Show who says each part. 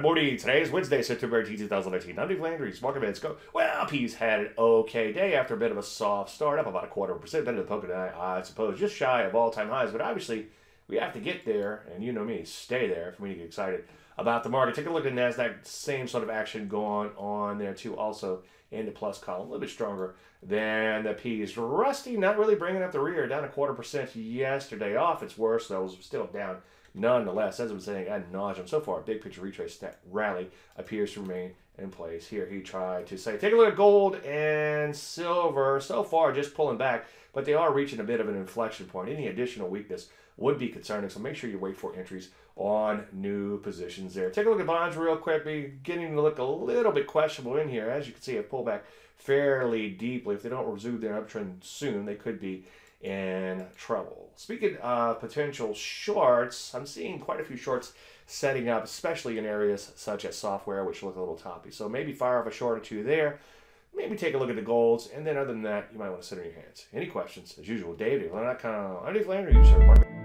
Speaker 1: Howdy! Today is Wednesday, September 18, 2019. I'm Dave Landry's Market Minutes Go. Well, P's had an okay day after a bit of a soft start, up about a quarter of a percent, better than the poker tonight, I suppose. Just shy of all time highs, but obviously we have to get there, and you know me, stay there for me to get excited about the market. Take a look at NASDAQ, same sort of action going on there too, also in the plus column, a little bit stronger than the P's. Rusty not really bringing up the rear, down a quarter percent yesterday off. It's worse, though, still down Nonetheless, as I'm saying ad nauseum, so far, big picture retrace rally appears to remain in place. Here he tried to say, take a look at gold and silver. So far, just pulling back, but they are reaching a bit of an inflection point. Any additional weakness would be concerning, so make sure you wait for entries on new positions there. Take a look at bonds real quick. Beginning to look a little bit questionable in here. As you can see, it pulled back fairly deeply. If they don't resume their uptrend soon, they could be in trouble. Speaking of potential shorts, I'm seeing quite a few shorts setting up, especially in areas such as software, which look a little toppy. So maybe fire off a short or two there. Maybe take a look at the golds, and then other than that, you might want to sit on your hands. Any questions? As usual, Dave, I'm Dave Landry, you sir.